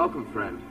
Welcome, friend.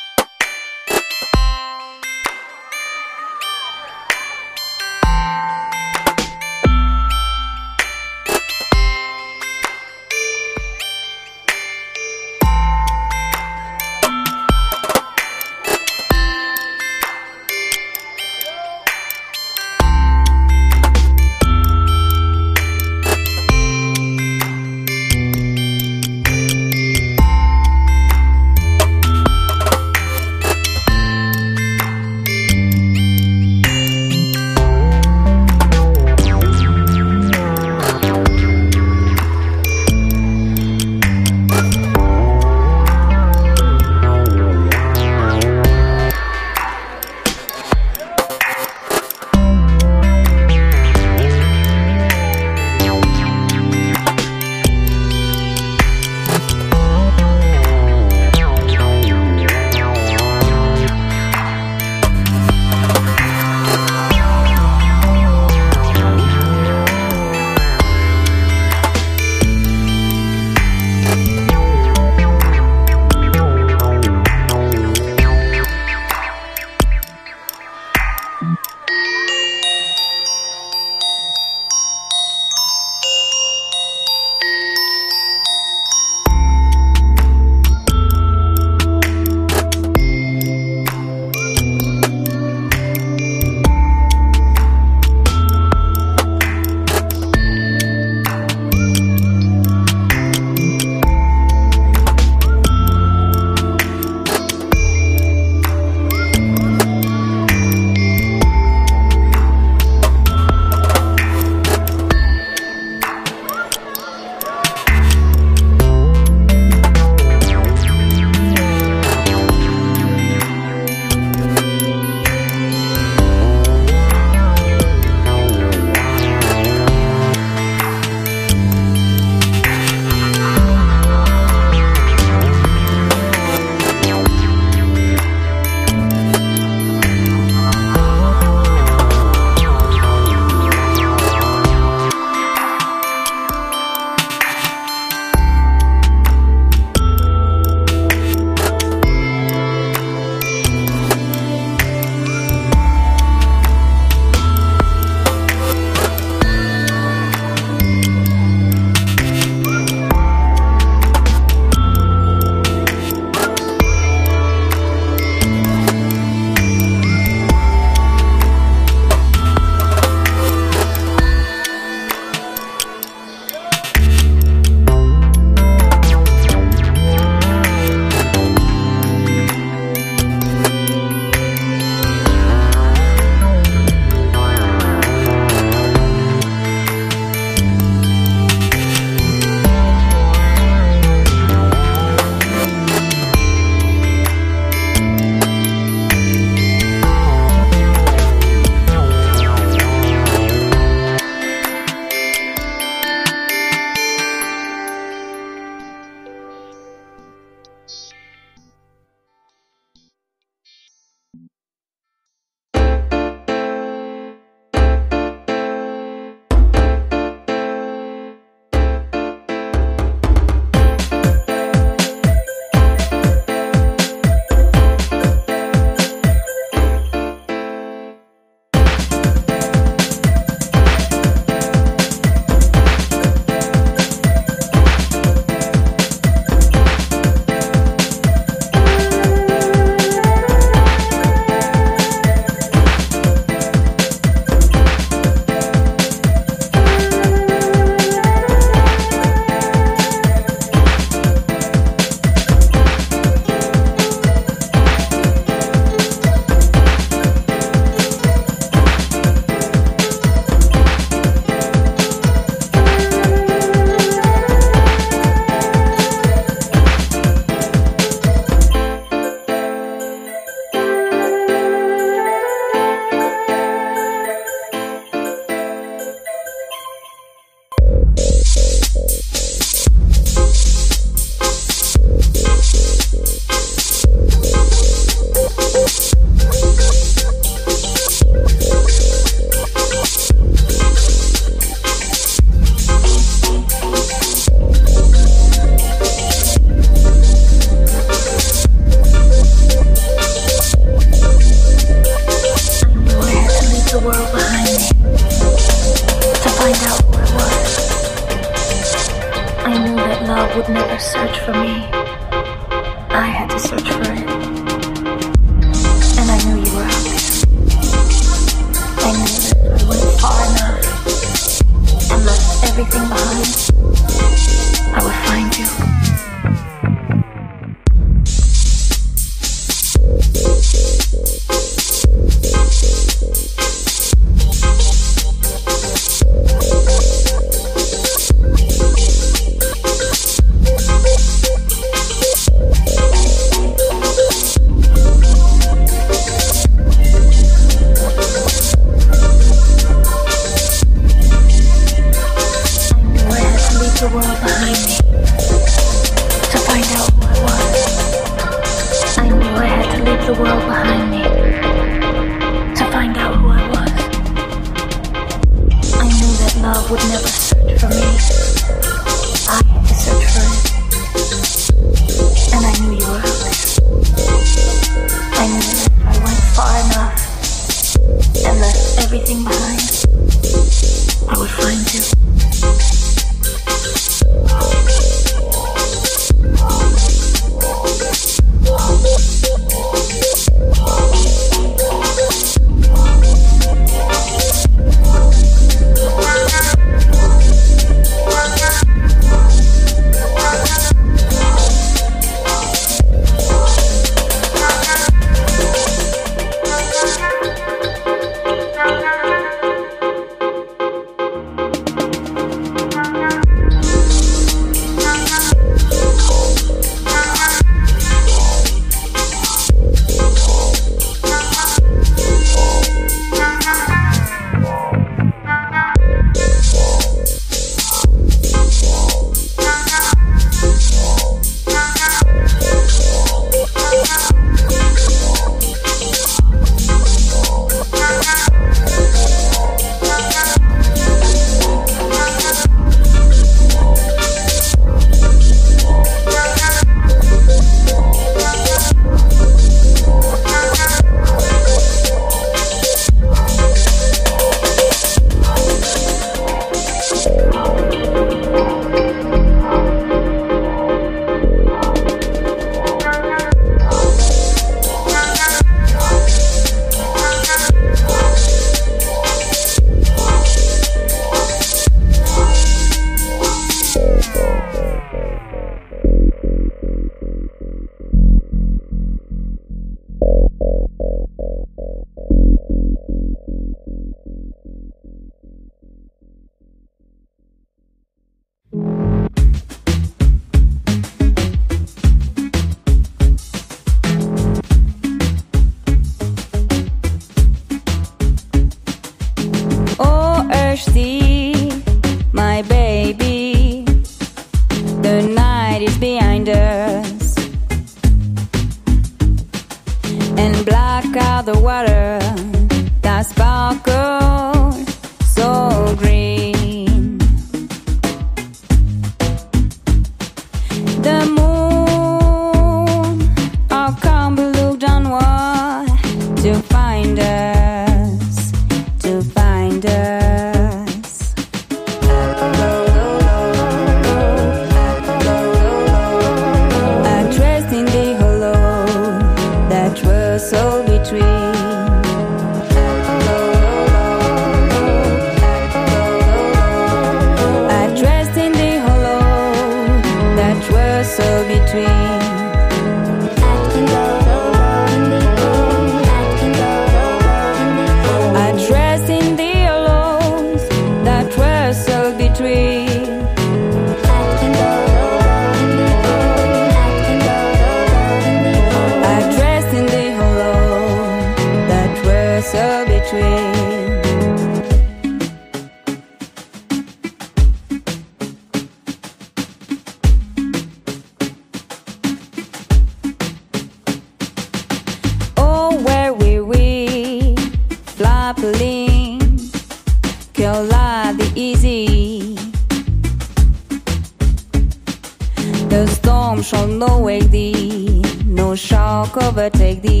Overtake thee.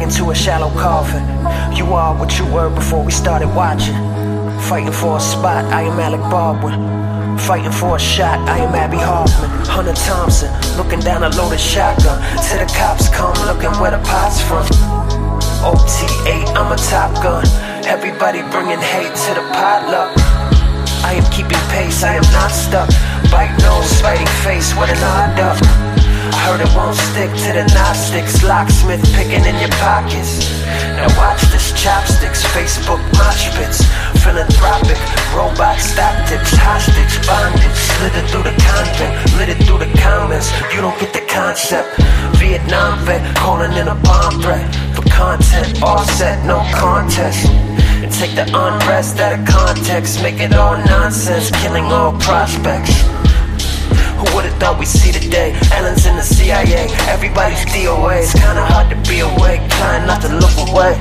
Into a shallow coffin. You are what you were before we started watching. Fighting for a spot, I am Alec Baldwin. Fighting for a shot, I am Abbie Hoffman. Hunter Thompson, looking down a loaded shotgun. Till the cops come looking where the pot's from. OT8, I'm a top gun. Everybody bringing hate to the potluck. I am keeping pace, I am not stuck. Bite nose, spidey face, what an odd duck. I heard it won't stick to the Gnostics. Locksmith picking in your pockets. Now watch this chopsticks, Facebook mosh pits. Philanthropic, robot tactics, hostage, bondage. It through the content, through the comments. You don't get the concept. Vietnam vet calling in a bomb threat. For content, all set, no contest. And take the unrest out of context, make it all nonsense, killing all prospects. Who would've thought we'd see the day? Ellen's in the CIA, everybody's DOA. It's kinda hard to be awake, trying not to look away.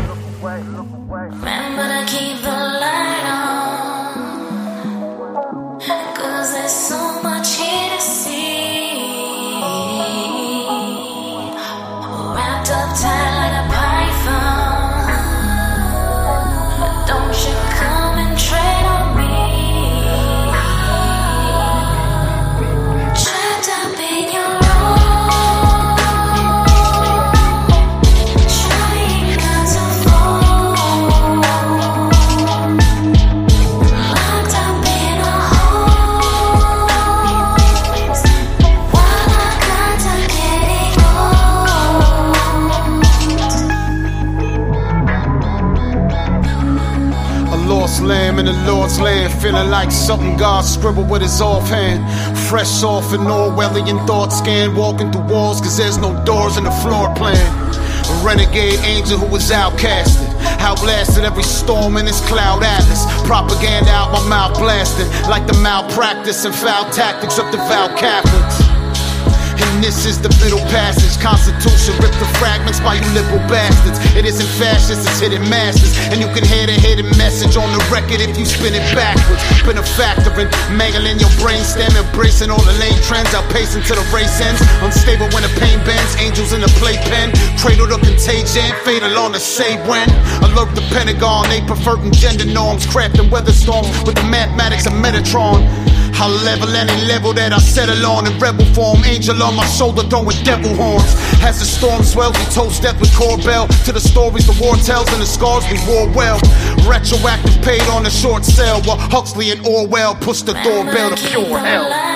Lord's land, feeling like something God scribbled with his offhand. Fresh off an Orwellian thought scan. Walking through walls cause there's no doors in the floor plan. A renegade angel who was outcasted. Outblasted every storm in this cloud atlas. Propaganda out my mouth blasted. Like the malpractice and foul tactics of the devout Catholics. This is the middle passage. Constitution ripped to fragments by you liberal bastards. It isn't fascist, it's hidden masters. And you can hear the hidden message on the record if you spin it backwards. Been a factor in mangling your brainstem, embracing all the lane trends, outpacing to the race ends. Unstable when the pain bends, angels in the playpen. Cradle the contagion, fatal on the say when. Alert the Pentagon, they perverting gender norms, crafting weather storms with the mathematics of Metatron. I'll level any level that I settle on in rebel form. Angel on my shoulder, throwing devil horns. As the storm swells, we toast death with Corbell. To the stories the war tells and the scars we wore well. Retroactive paid on a short sale, while Huxley and Orwell push the doorbell to pure hell.